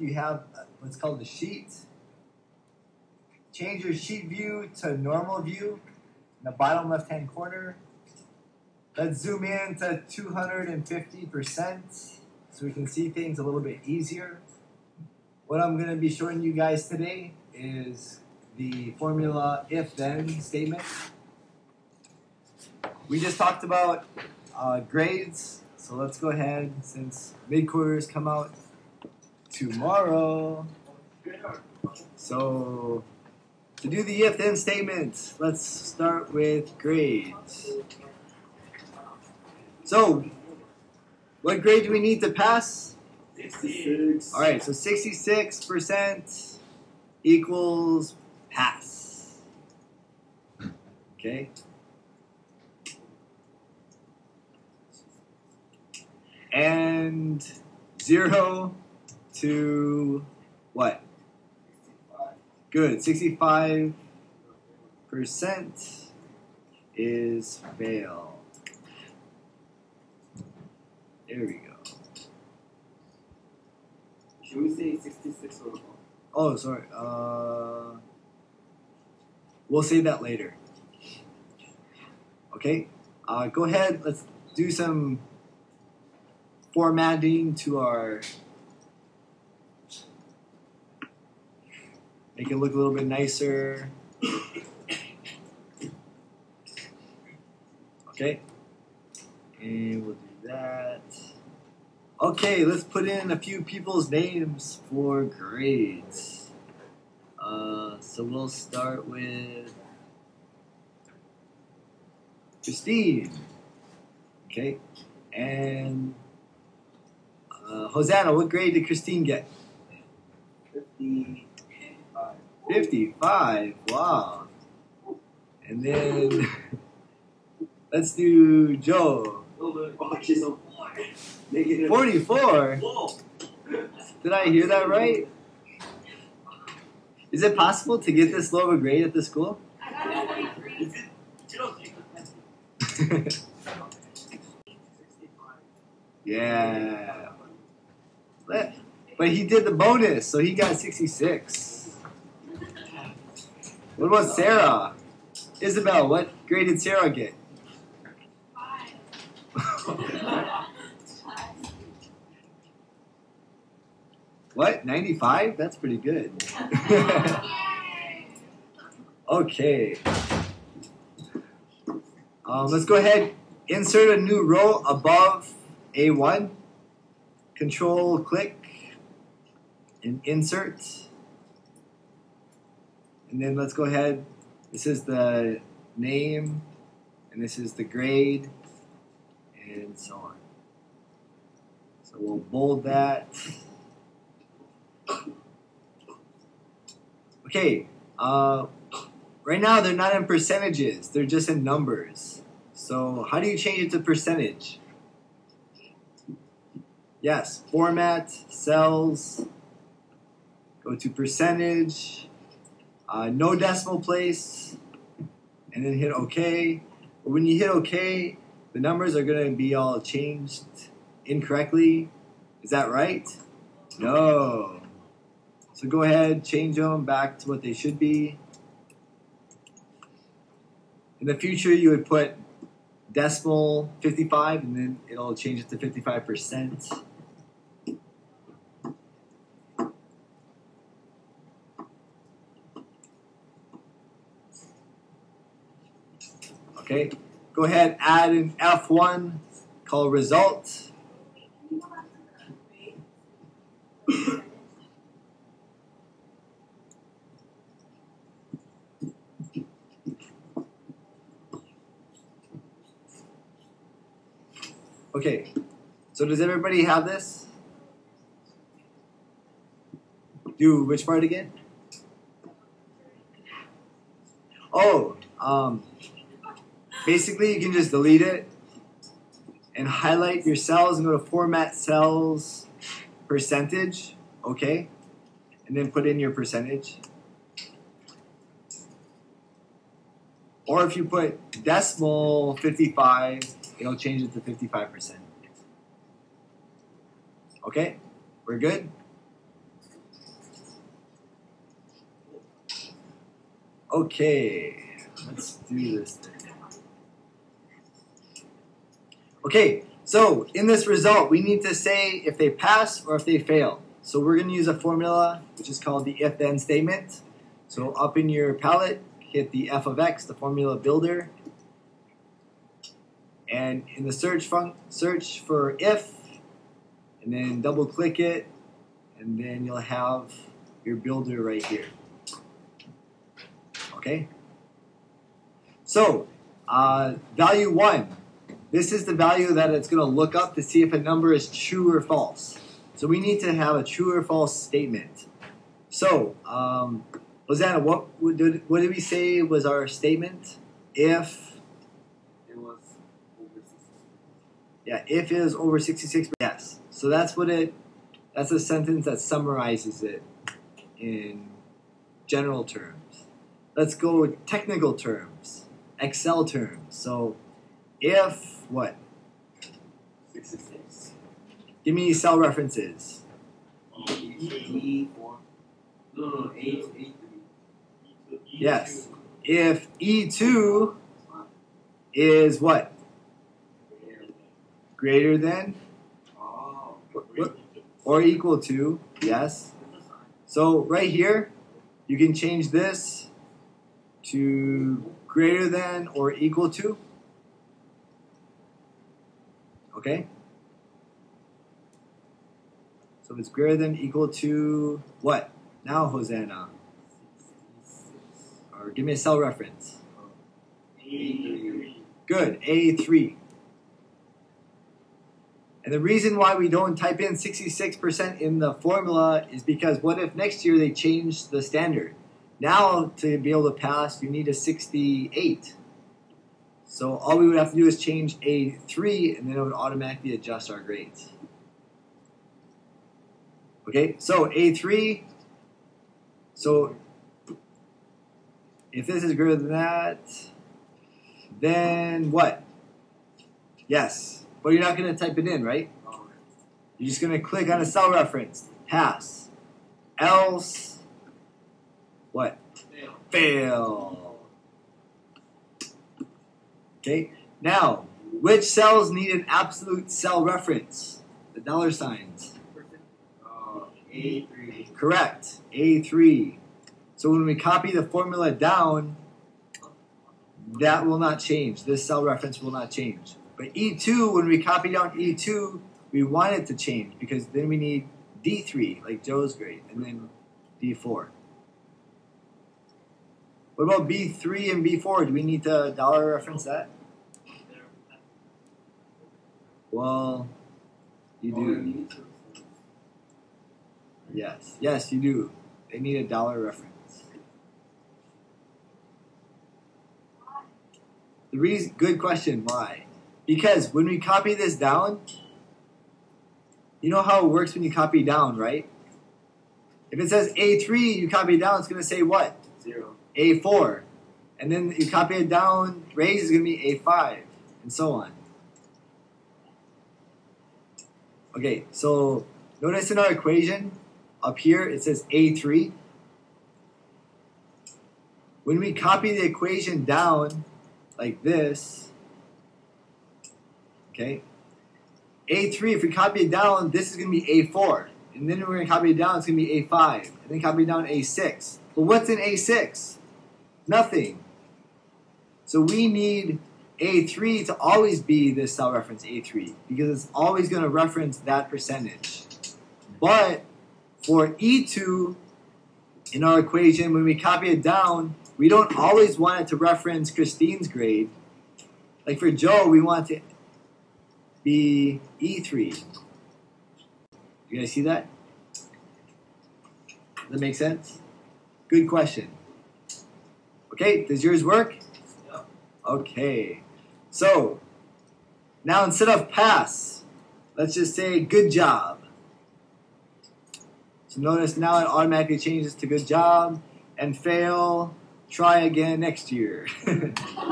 you have uh, what's called the sheet. Change your sheet view to normal view in the bottom left hand corner. Let's zoom in to 250% so we can see things a little bit easier. What I'm going to be showing you guys today is the formula if then statement. We just talked about uh, grades, so let's go ahead since mid quarters come out tomorrow. So, to do the if then statement, let's start with grades. So, what grade do we need to pass? 66. All right, so 66% equals pass. Okay? And 0 to what? Good. 65% is fail. There we go. Should we say 66 or Oh, sorry. Uh, we'll say that later. Okay. Uh, go ahead. Let's do some formatting to our. Make it look a little bit nicer. Okay. And we'll do that. Okay, let's put in a few people's names for grades. Uh, so we'll start with Christine. Okay, and uh, Hosanna. What grade did Christine get? 55? 55. Wow. And then let's do Joe. Oh, she's a negative. 44. Did I hear that right? Is it possible to get this low of a grade at the school? Yeah. But, but he did the bonus, so he got 66. What about Sarah? Isabel, what grade did Sarah get? What? 95? That's pretty good. okay. Um, let's go ahead. Insert a new row above A1. Control click and insert. And then let's go ahead. This is the name, and this is the grade, and so on. So we'll bold that. Okay, uh, right now they're not in percentages, they're just in numbers. So, how do you change it to percentage? Yes, format, cells, go to percentage, uh, no decimal place, and then hit OK. When you hit OK, the numbers are going to be all changed incorrectly. Is that right? No. So go ahead, change them back to what they should be. In the future, you would put decimal 55 and then it'll change it to 55%. Okay, go ahead, add an F1 call result. Okay, so does everybody have this? Do which part again? Oh, um, Basically, you can just delete it and highlight your cells and go to format cells percentage, okay? And then put in your percentage. Or if you put decimal 55, it'll change it to 55%. Okay, we're good? Okay, let's do this thing. Okay, so in this result, we need to say if they pass or if they fail. So we're going to use a formula which is called the if-then statement. So up in your palette, hit the f of x, the formula builder, and in the search func search for if, and then double click it, and then you'll have your builder right here. Okay. So uh, value one. This is the value that it's going to look up to see if a number is true or false. So we need to have a true or false statement. So, um, Hosanna, what, what did, what did we say was our statement? If, It was over 60. yeah, if is over 66, yes. So that's what it, that's a sentence that summarizes it in general terms. Let's go with technical terms, Excel terms. So if, what? 66. Give me cell references. E, 4. No, no, no, 8, 8, 3. Yes. If E2 is what? Greater than or equal to, yes. So right here, you can change this to greater than or equal to. Okay? So it's greater than equal to what? Now, Hosanna. Or give me a cell reference. E3. Good, A3. And the reason why we don't type in 66% in the formula is because what if next year they change the standard? Now, to be able to pass, you need a 68. So all we would have to do is change A3 and then it would automatically adjust our grades. Okay, so A3. So if this is greater than that, then what? Yes. But you're not going to type it in, right? You're just going to click on a cell reference. Pass. Else. What? fail. Fail. Okay. Now, which cells need an absolute cell reference? The dollar signs. Uh, A3. Correct. A3. So when we copy the formula down, that will not change. This cell reference will not change. But E2, when we copy down E2, we want it to change because then we need D3, like Joe's grade, and then D4. What about B3 and B4? Do we need to dollar reference that? Well, you do. Yes. Yes, you do. They need a dollar reference. The reason, good question, why? Because when we copy this down, you know how it works when you copy down, right? If it says A3, you copy it down, it's going to say what? Zero. A4. And then you copy it down, raise is going to be A5, and so on. Okay, so notice in our equation, up here it says A3. When we copy the equation down like this, okay, A3, if we copy it down, this is going to be A4. And then we're going to copy it down, it's going to be A5. And then copy down A6. But what's in A6? Nothing. So we need A3 to always be this cell reference A3 because it's always going to reference that percentage. But for E2 in our equation, when we copy it down, we don't always want it to reference Christine's grade. Like for Joe, we want it to be E3. You guys see that? Does that make sense? Good question. Okay, does yours work? Okay. So, now instead of pass, let's just say good job. So notice now it automatically changes to good job and fail, try again next year.